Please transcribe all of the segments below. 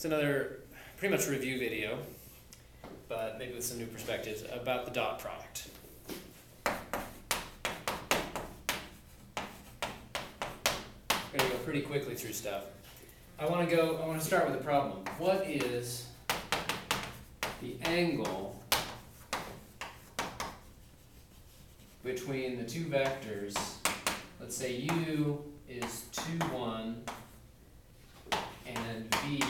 It's another pretty much review video, but maybe with some new perspectives about the dot product. We're gonna go pretty quickly through stuff. I wanna go, I wanna start with a problem. What is the angle between the two vectors, let's say u is two, one, and v.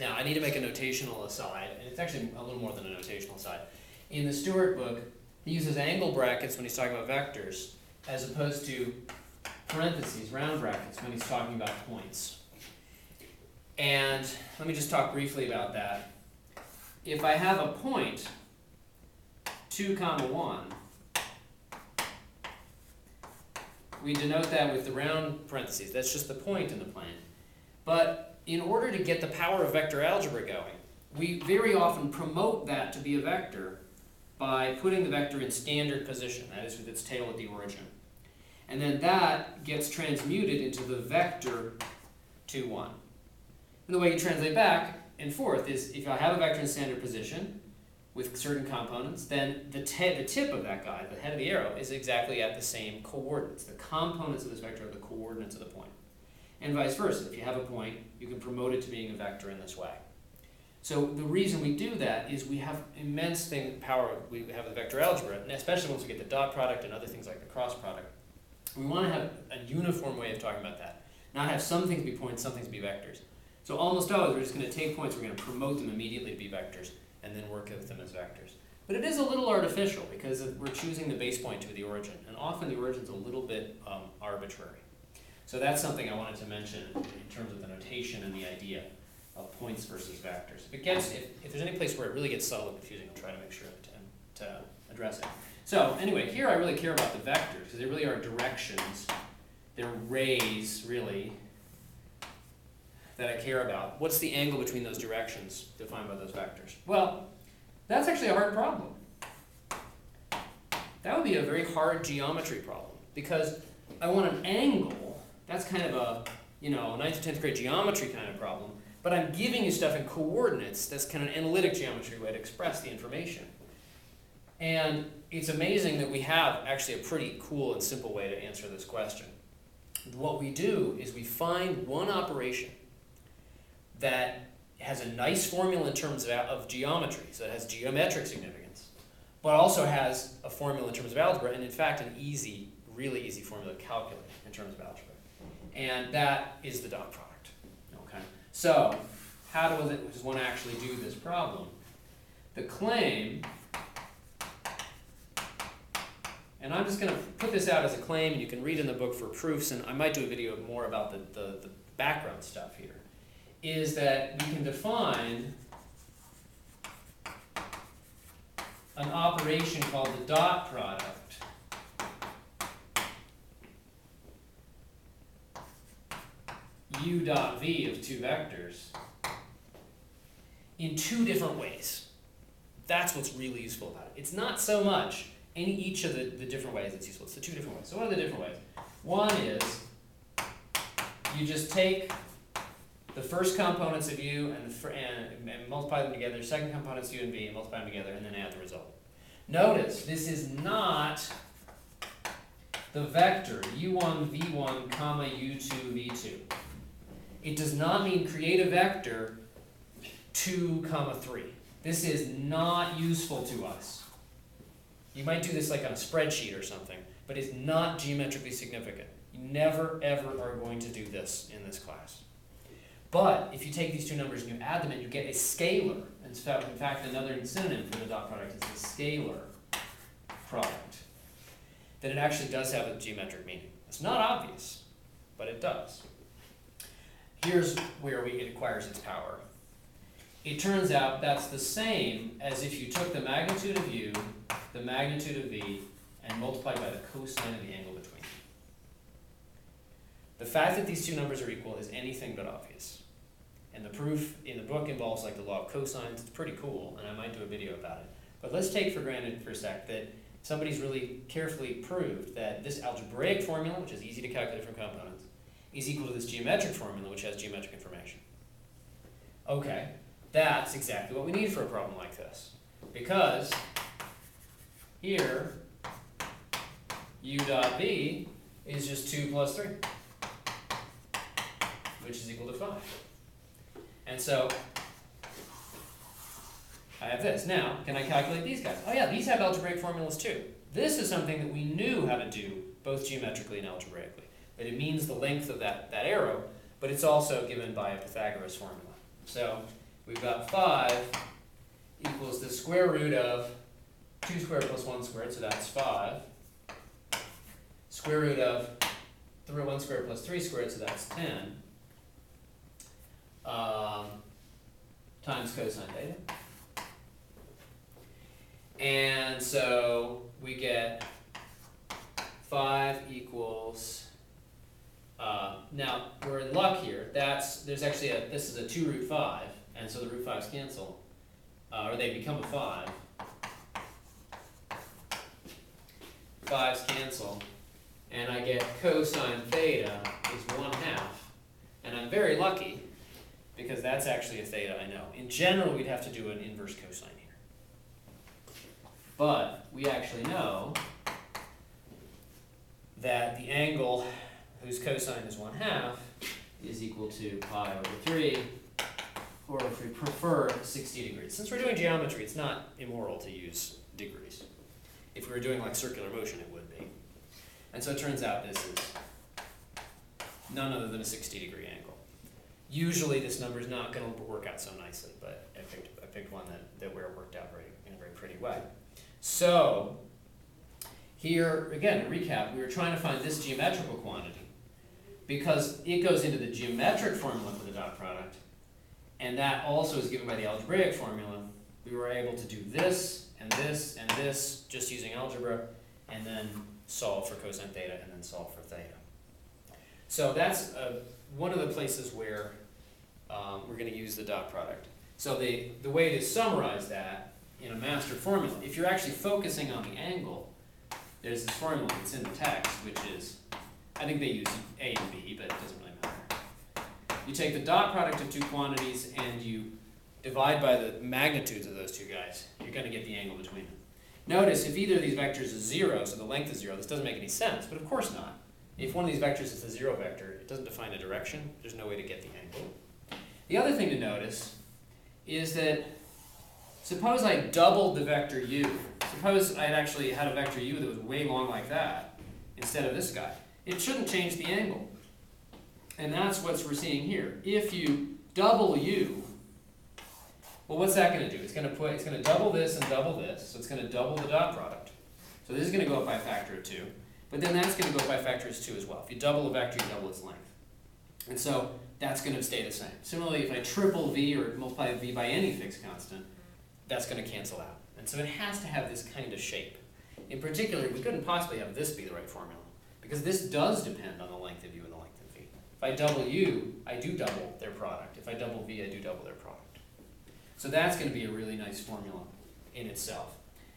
Now, I need to make a notational aside, and it's actually a little more than a notational aside. In the Stewart book, he uses angle brackets when he's talking about vectors, as opposed to parentheses, round brackets, when he's talking about points. And let me just talk briefly about that. If I have a point, two comma one, we denote that with the round parentheses. That's just the point in the plane. But in order to get the power of vector algebra going, we very often promote that to be a vector by putting the vector in standard position, that is with its tail at the origin. And then that gets transmuted into the vector 2, 1. And the way you translate back and forth is if I have a vector in standard position with certain components, then the, the tip of that guy, the head of the arrow, is exactly at the same coordinates. The components of this vector are the coordinates of the point. And vice versa. If you have a point, you can promote it to being a vector in this way. So the reason we do that is we have immense thing, power we have with vector algebra, and especially once we get the dot product and other things like the cross product. We want to have a uniform way of talking about that. Not have some things be points, some things be vectors. So almost always we're just going to take points, we're going to promote them immediately to be vectors, and then work with them as vectors. But it is a little artificial because we're choosing the base point to the origin, and often the origin is a little bit um, arbitrary. So that's something I wanted to mention in terms of the notation and the idea of points versus vectors. If it gets, if, if there's any place where it really gets subtle and confusing, I'll try to make sure to, to address it. So anyway, here I really care about the vectors because they really are directions. They're rays, really, that I care about. What's the angle between those directions defined by those vectors? Well, that's actually a hard problem. That would be a very hard geometry problem because I want an angle. That's kind of a, you know, 9th or 10th grade geometry kind of problem. But I'm giving you stuff in coordinates. That's kind of an analytic geometry way to express the information. And it's amazing that we have actually a pretty cool and simple way to answer this question. What we do is we find one operation that has a nice formula in terms of, of geometry, so it has geometric significance, but also has a formula in terms of algebra, and in fact an easy, really easy formula to calculate in terms of algebra. And that is the dot product. Okay. So, how does one actually do this problem? The claim and I'm just going to put this out as a claim, and you can read in the book for proofs, and I might do a video more about the, the, the background stuff here, is that we can define an operation called the dot product u dot v of two vectors in two different ways. That's what's really useful about it. It's not so much any each of the, the different ways it's useful. It's the two different ways. So what are the different ways? One is you just take the first components of u and, the, and, and multiply them together, second components u and v, and multiply them together, and then add the result. Notice, this is not the vector u1, v1, comma, u2, v2. It does not mean create a vector 2, comma 3. This is not useful to us. You might do this like on a spreadsheet or something, but it's not geometrically significant. You never, ever are going to do this in this class. But if you take these two numbers and you add them and you get a scalar, in fact, another synonym for the dot product is the scalar product, then it actually does have a geometric meaning. It's not obvious, but it does. Here's where we, it acquires its power. It turns out that's the same as if you took the magnitude of u the magnitude of v, and multiplied by the cosine of the angle between them. The fact that these two numbers are equal is anything but obvious. And the proof in the book involves like the law of cosines. It's pretty cool, and I might do a video about it. But let's take for granted for a sec that somebody's really carefully proved that this algebraic formula, which is easy to calculate from components, is equal to this geometric formula, which has geometric information. Okay, that's exactly what we need for a problem like this. Because here, u dot b is just 2 plus 3, which is equal to 5. And so, I have this. Now, can I calculate these guys? Oh yeah, these have algebraic formulas too. This is something that we knew how to do, both geometrically and algebraically. It means the length of that, that arrow, but it's also given by a Pythagoras formula. So, we've got 5 equals the square root of 2 squared plus 1 squared, so that's 5. Square root of 3, 1 squared plus 3 squared, so that's 10. Um, times cosine theta. And so we get 5 equals, uh, now we're in luck here. That's, there's actually a, this is a 2 root 5, and so the root 5's cancel, uh, or they become a 5. 5's cancel, and I get cosine theta is 1 half. And I'm very lucky because that's actually a theta I know. In general, we'd have to do an inverse cosine here. But we actually know that the angle whose cosine is 1 half is equal to pi over 3, or if we prefer, 60 degrees. Since we're doing geometry, it's not immoral to use degrees. If we were doing like circular motion, it would be. And so it turns out this is none other than a 60 degree angle. Usually this number is not going to work out so nicely, but I picked, I picked one that, that where it worked out very, in a very pretty way. So here, again, to recap, we were trying to find this geometrical quantity because it goes into the geometric formula for the dot product, and that also is given by the algebraic formula. We were able to do this and this and this just using algebra, and then solve for cosine theta, and then solve for theta. So that's uh, one of the places where um, we're going to use the dot product. So the, the way to summarize that in a master formula, if you're actually focusing on the angle, there's this formula that's in the text, which is, I think they use A and B, but it doesn't really matter. You take the dot product of two quantities and you divide by the magnitudes of those two guys, you're going to get the angle between them. Notice if either of these vectors is zero, so the length is zero, this doesn't make any sense, but of course not. If one of these vectors is a zero vector, it doesn't define a direction, there's no way to get the angle. The other thing to notice is that suppose I doubled the vector u. Suppose I had actually had a vector u that was way long like that instead of this guy. It shouldn't change the angle. And that's what we're seeing here. If you double u, well, what's that going to do? It's going to put, it's going to double this and double this, so it's going to double the dot product. So this is going to go up by a factor of two, but then that's going to go up by a factor of two as well. If you double a vector, you double its length. And so that's going to stay the same. Similarly, if I triple v or multiply v by any fixed constant, that's going to cancel out. And so it has to have this kind of shape. In particular, we couldn't possibly have this be the right formula, because this does depend on the length of u and the length of v. If I double u, I do double their product. If I double v, I do double their product. So that's going to be a really nice formula in itself.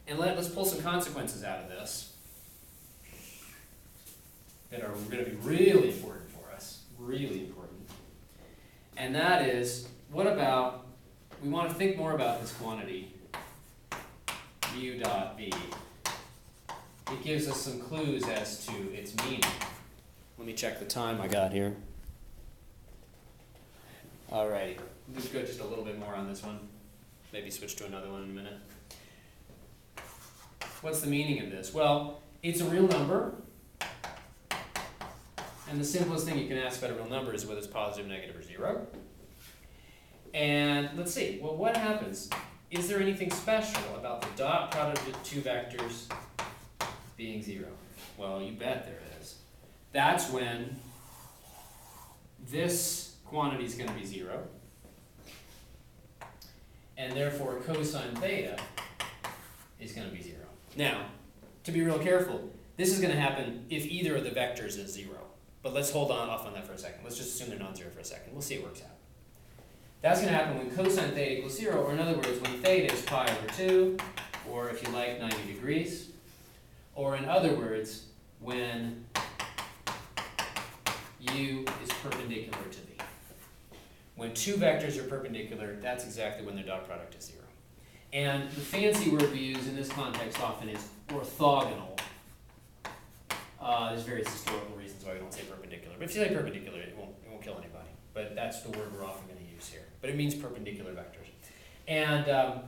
And let, us pull some consequences out of this that are going to be really important for us, really important. And that is, what about, we want to think more about this quantity, u dot v. It gives us some clues as to its meaning. Let me check the time I got here. Alrighty, let's go just a little bit more on this one maybe switch to another one in a minute. What's the meaning of this? Well, it's a real number. And the simplest thing you can ask about a real number is whether it's positive, negative, or zero. And let's see, well, what happens? Is there anything special about the dot product of two vectors being zero? Well, you bet there is. That's when this quantity is going to be zero, and therefore cosine theta is going to be 0. Now, to be real careful, this is going to happen if either of the vectors is 0. But let's hold on off on that for a second. Let's just assume they're non-zero for a second. We'll see it works out. That's going to happen when cosine theta equals 0, or in other words, when theta is pi over 2, or if you like, 90 degrees. Or in other words, when u is perpendicular to V. When two vectors are perpendicular, that's exactly when their dot product is zero. And the fancy word we use in this context often is orthogonal. Uh, there's various historical reasons why we don't say perpendicular, but if you say perpendicular, it won't, it won't kill anybody. But that's the word we're often going to use here. But it means perpendicular vectors. And um,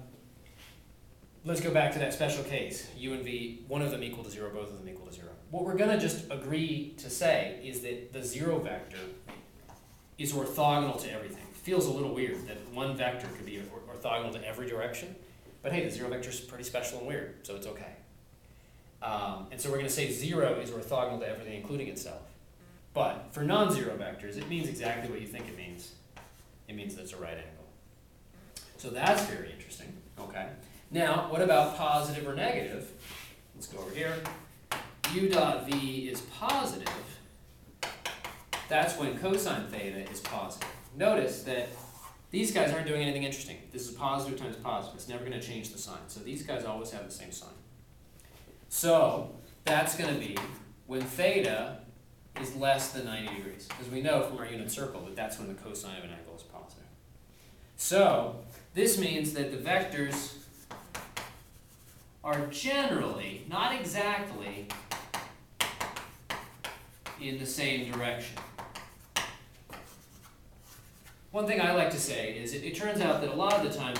let's go back to that special case, u and v, one of them equal to zero, both of them equal to zero. What we're going to just agree to say is that the zero vector is orthogonal to everything. feels a little weird that one vector could be orthogonal to every direction, but hey, the zero vector is pretty special and weird, so it's okay. Um, and so we're going to say zero is orthogonal to everything, including itself. But for non-zero vectors, it means exactly what you think it means. It means that it's a right angle. So that's very interesting. Okay. Now, what about positive or negative? Let's go over here. u dot v is positive. That's when cosine theta is positive. Notice that these guys aren't doing anything interesting. This is positive times positive. It's never going to change the sign. So these guys always have the same sign. So that's going to be when theta is less than 90 degrees. Because we know from our unit circle that that's when the cosine of an angle is positive. So this means that the vectors are generally, not exactly, in the same direction. One thing I like to say is it, it turns out that a lot of the times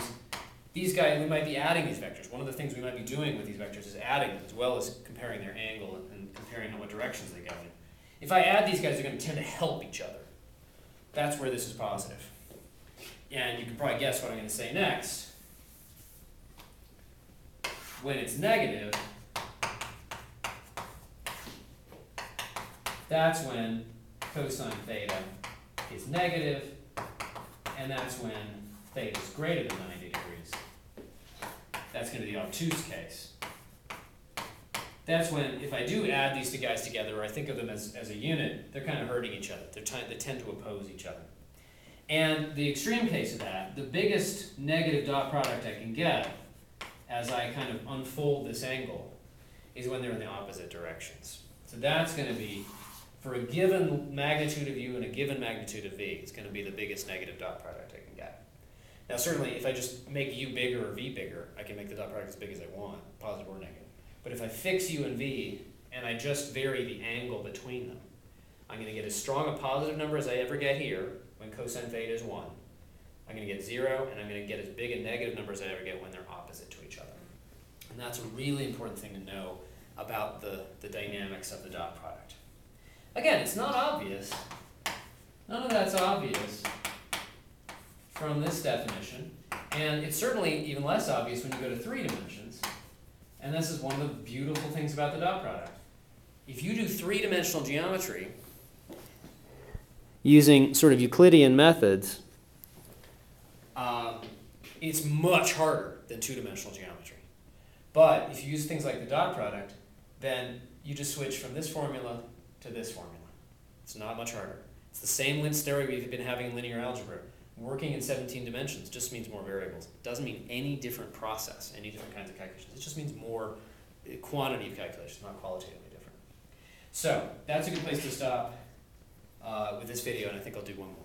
these guys, we might be adding these vectors. One of the things we might be doing with these vectors is adding them as well as comparing their angle and, comparing what directions they go in. If I add these guys, they're going to tend to help each other. That's where this is positive. And you can probably guess what I'm going to say next. When it's negative, that's when cosine theta is negative, and that's when theta is greater than 90 degrees. That's going to be the obtuse case. That's when, if I do add these two guys together, or I think of them as, as a unit, they're kind of hurting each other. They're they tend to oppose each other. And the extreme case of that, the biggest negative dot product I can get as I kind of unfold this angle is when they're in the opposite directions. So that's going to be for a given magnitude of u and a given magnitude of v, it's going to be the biggest negative dot product I can get. Now, certainly, if I just make u bigger or v bigger, I can make the dot product as big as I want, positive or negative. But if I fix u and v, and I just vary the angle between them, I'm going to get as strong a positive number as I ever get here when cosine theta is 1. I'm going to get 0, and I'm going to get as big a negative number as I ever get when they're opposite to each other. And that's a really important thing to know about the, the dynamics of the dot product. Again, it's not obvious. None of that's obvious from this definition. And it's certainly even less obvious when you go to three dimensions. And this is one of the beautiful things about the dot product. If you do three-dimensional geometry using sort of Euclidean methods, um, it's much harder than two-dimensional geometry. But if you use things like the dot product, then you just switch from this formula to this formula. It's not much harder. It's the same Lint theory we've been having in linear algebra. Working in 17 dimensions just means more variables. It doesn't mean any different process, any different kinds of calculations. It just means more uh, quantity of calculations, not qualitatively different. So that's a good place to stop uh, with this video, and I think I'll do one more.